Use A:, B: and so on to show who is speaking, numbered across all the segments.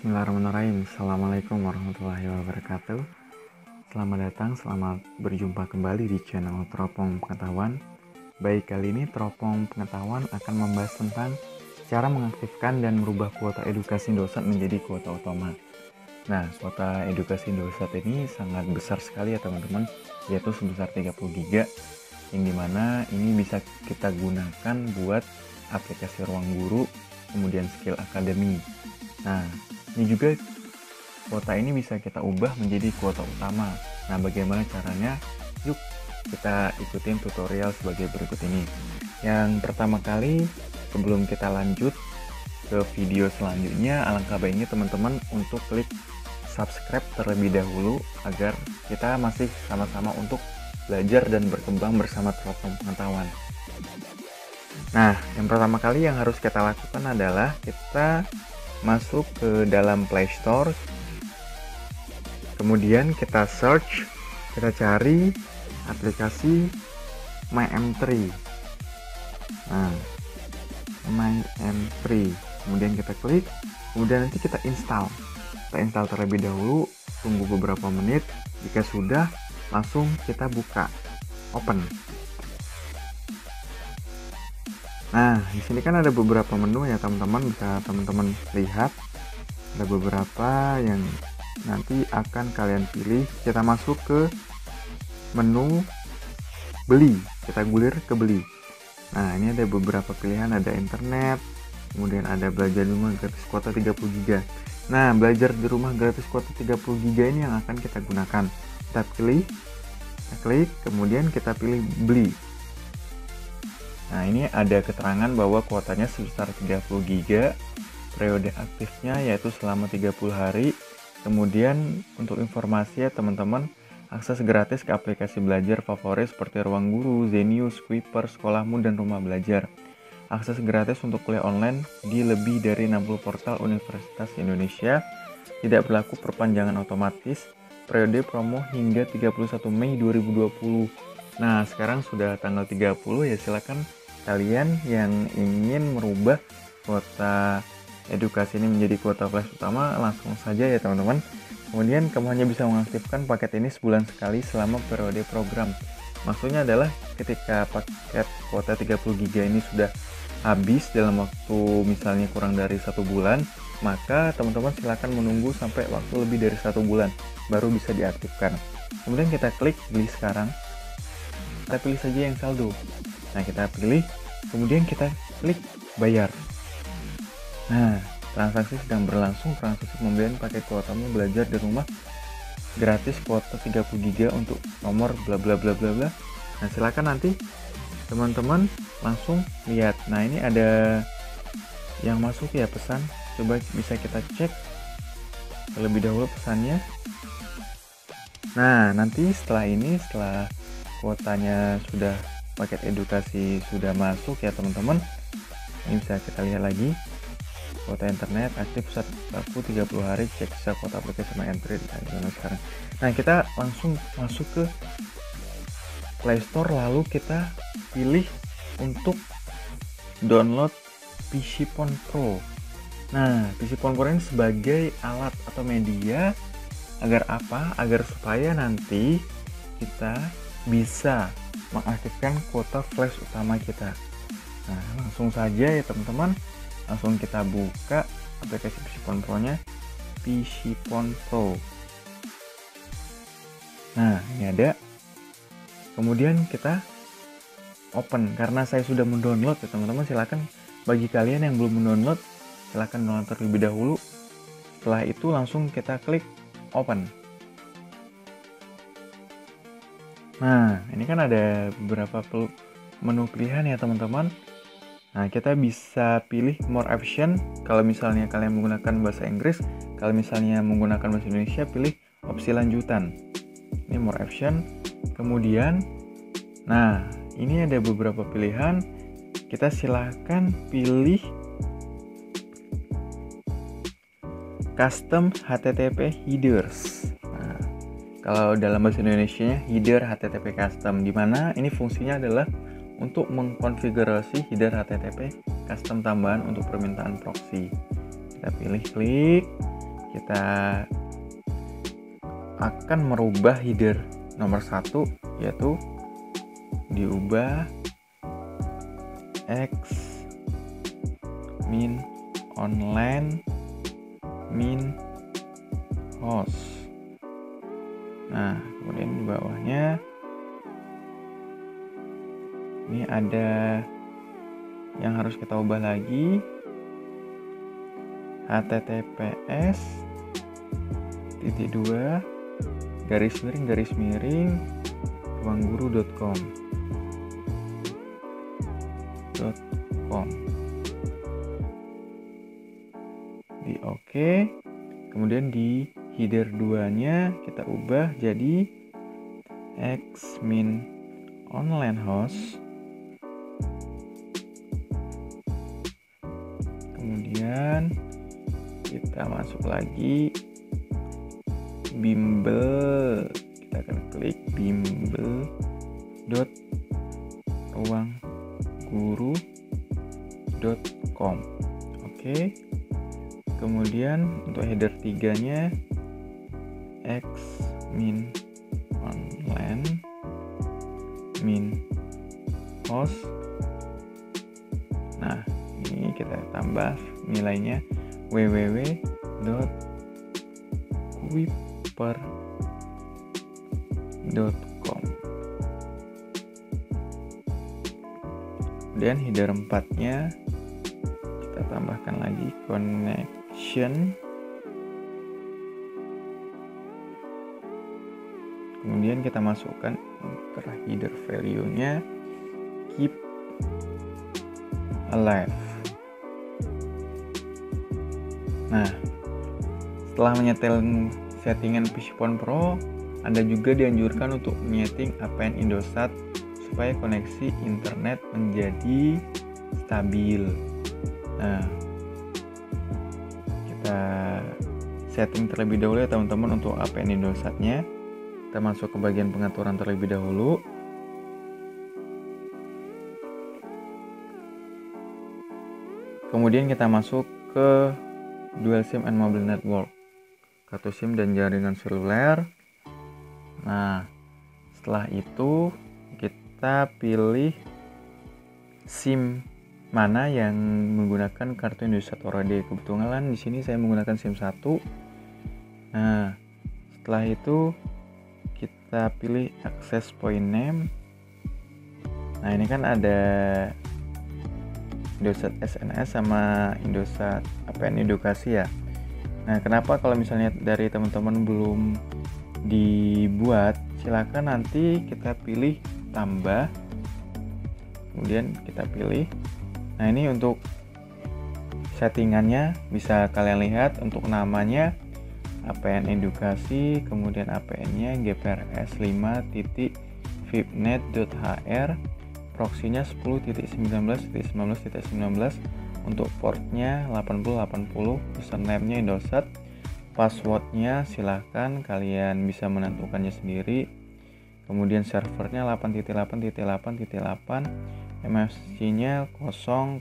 A: Bismillahirrahmanirrahim. Assalamualaikum warahmatullahi wabarakatuh. Selamat datang, selamat berjumpa kembali di channel Teropong Pengetahuan. Baik, kali ini Teropong Pengetahuan akan membahas tentang Cara mengaktifkan dan merubah kuota edukasi dosen menjadi kuota otomat. Nah, kuota edukasi dosen ini sangat besar sekali ya teman-teman. Yaitu sebesar 30 GB Yang di mana ini bisa kita gunakan buat aplikasi ruang guru Kemudian skill academy Nah, ini juga kuota ini bisa kita ubah menjadi kuota utama. Nah, bagaimana caranya? Yuk, kita ikutin tutorial sebagai berikut ini. Yang pertama kali, sebelum kita lanjut ke video selanjutnya, alangkah baiknya teman-teman untuk klik subscribe terlebih dahulu agar kita masih sama-sama untuk belajar dan berkembang bersama telepon pengetahuan. Nah, yang pertama kali yang harus kita lakukan adalah kita masuk ke dalam Play Store. Kemudian kita search kita cari aplikasi My M3 nah My M3 kemudian kita klik kemudian nanti kita install. Kita install terlebih dahulu tunggu beberapa menit. Jika sudah langsung kita buka. Open Nah, di sini kan ada beberapa menu ya teman-teman bisa teman-teman lihat. Ada beberapa yang nanti akan kalian pilih. Kita masuk ke menu beli. Kita gulir ke beli. Nah, ini ada beberapa pilihan, ada internet, kemudian ada belajar di rumah gratis kuota 30 GB. Nah, belajar di rumah gratis kuota 30 GB ini yang akan kita gunakan. Kita pilih, kita klik, kemudian kita pilih beli. Nah, ini ada keterangan bahwa kuotanya sebesar 30 GB, periode aktifnya yaitu selama 30 hari. Kemudian untuk informasi ya teman-teman, akses gratis ke aplikasi belajar favorit seperti Ruang Guru, Zenius, Kuiper, Sekolahmu, dan Rumah Belajar. Akses gratis untuk kuliah online di lebih dari 60 portal Universitas Indonesia. Tidak berlaku perpanjangan otomatis. Periode promo hingga 31 Mei 2020. Nah, sekarang sudah tanggal 30 ya silakan kalian yang ingin merubah kuota edukasi ini menjadi kuota flash utama langsung saja ya teman-teman. Kemudian kamu hanya bisa mengaktifkan paket ini sebulan sekali selama periode program. Maksudnya adalah ketika paket kuota 30 GB ini sudah habis dalam waktu misalnya kurang dari satu bulan maka teman-teman silahkan menunggu sampai waktu lebih dari satu bulan baru bisa diaktifkan. Kemudian kita klik beli sekarang. Kita pilih saja yang saldo Nah, kita pilih, kemudian kita klik bayar. Nah, transaksi sedang berlangsung, transaksi pembelian pakai kuotamu belajar di rumah gratis kuota 30 GB untuk nomor bla bla bla bla bla. Nah, silakan nanti teman-teman langsung lihat. Nah, ini ada yang masuk ya pesan. Coba bisa kita cek terlebih dahulu pesannya. Nah, nanti setelah ini setelah kuotanya sudah paket edukasi sudah masuk ya teman-teman. Ini bisa kita lihat lagi. Kuota internet aktif saat baku 30 hari cek bisa kuota aplikasi my entry nah, sekarang. Nah kita langsung masuk ke Play Store lalu kita pilih untuk download PC Phone Pro. Nah PC Phone Pro ini sebagai alat atau media agar apa? Agar supaya nanti kita bisa mengaktifkan kuota flash utama kita. Nah langsung saja ya teman-teman. Langsung kita buka aplikasi PC Phone Pro nya PC Pro. Nah ini ada. Kemudian kita open karena saya sudah mendownload ya teman-teman. Silahkan bagi kalian yang belum mendownload silahkan download terlebih dahulu. Setelah itu langsung kita klik open Nah, ini kan ada beberapa menu pilihan ya teman-teman. Nah, kita bisa pilih more option kalau misalnya kalian menggunakan bahasa Inggris, kalau misalnya menggunakan bahasa Indonesia pilih opsi lanjutan. Ini more option. Kemudian nah, ini ada beberapa pilihan. Kita silahkan pilih custom HTTP headers. Kalau dalam bahasa Indonesia header HTTP custom di mana ini fungsinya adalah untuk mengkonfigurasi header HTTP custom tambahan untuk permintaan proxy. Kita pilih klik, kita akan merubah header nomor satu yaitu diubah x min online min host nah kemudian di bawahnya ini ada yang harus kita ubah lagi https titik dua garis miring garis miring ruangguru.com com di oke okay. kemudian di header 2 nya kita ubah jadi x min online host. Kemudian kita masuk lagi. Bimbel. Kita akan klik bimbel dot ruang guru com. Oke. Kemudian untuk header tiganya x min online min host nah ini kita tambah nilainya www.quip developer.com kemudian header 4 nya kita tambahkan lagi connection kemudian kita masukkan ke header value nya keep alive nah setelah menyetel settingan Phone Pro, Anda juga dianjurkan untuk menyeting APN Indosat supaya koneksi internet menjadi stabil. Nah, kita setting terlebih dahulu ya teman-teman untuk APN Indosatnya. Kita masuk ke bagian pengaturan terlebih dahulu. Kemudian kita masuk ke Dual SIM and Mobile Network kartu SIM dan jaringan seluler. Nah, setelah itu kita pilih SIM mana yang menggunakan kartu Indosat Orade. Kebetulan di sini saya menggunakan SIM 1. Nah, setelah itu kita pilih access point name. Nah, ini kan ada Indosat SNS sama Indosat APN Edukasi ya. Nah, kenapa kalau misalnya dari teman-teman belum dibuat, silakan nanti kita pilih tambah. Kemudian kita pilih. Nah, ini untuk settingannya bisa kalian lihat untuk namanya APN Edukasi, kemudian APN-nya GPRS 5.vipnet.hr, proxinya 10.19.19.19 untuk portnya 8080 username-nya Indosat passwordnya silahkan kalian bisa menentukannya sendiri. Kemudian servernya 8.8.8.8 MSC-nya kosong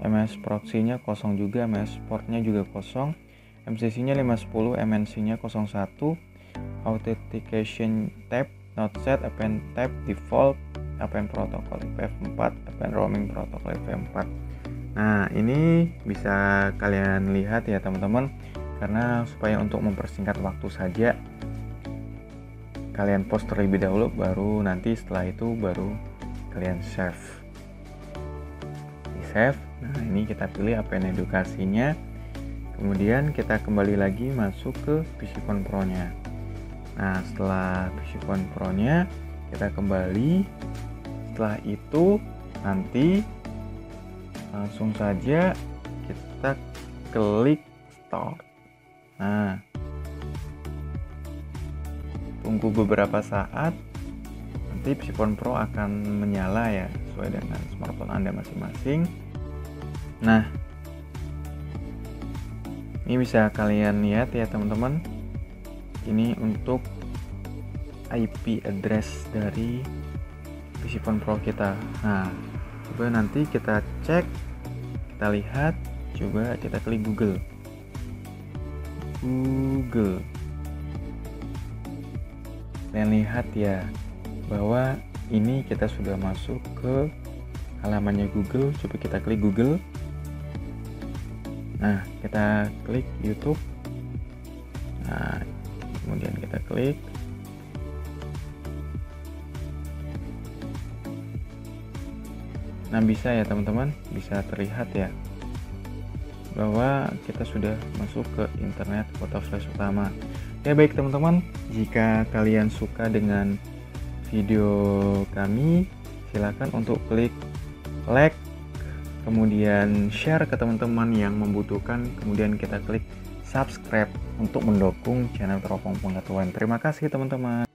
A: MS proxy-nya kosong juga MS portnya juga kosong MCC-nya 510 MNC-nya 01 authentication tab not set append tab default append protokol IPv4 append roaming protokol IPv4 Nah, ini bisa kalian lihat ya teman-teman karena supaya untuk mempersingkat waktu saja kalian post terlebih dahulu baru nanti setelah itu baru kalian save. Di save. Nah, ini kita pilih APN edukasinya. Kemudian kita kembali lagi masuk ke Phone Pro-nya. Nah, setelah Phone Pro-nya kita kembali. Setelah itu nanti langsung saja kita klik start nah tunggu beberapa saat nanti Psikon Pro akan menyala ya sesuai dengan smartphone anda masing-masing nah ini bisa kalian lihat ya teman-teman. Ini untuk IP address dari PC Phone Pro kita. Nah coba nanti kita cek kita lihat coba kita klik Google. Google. Kalian lihat ya bahwa ini kita sudah masuk ke halamannya Google. Coba kita klik Google nah kita klik YouTube. Nah kemudian kita klik. Nah bisa ya teman-teman? Bisa terlihat ya bahwa kita sudah masuk ke internet foto flash utama. Ya baik teman-teman. Jika kalian suka dengan video kami silakan untuk klik like kemudian share ke teman-teman yang membutuhkan. Kemudian kita klik subscribe untuk mendukung channel teropong pengetahuan. Terima kasih teman-teman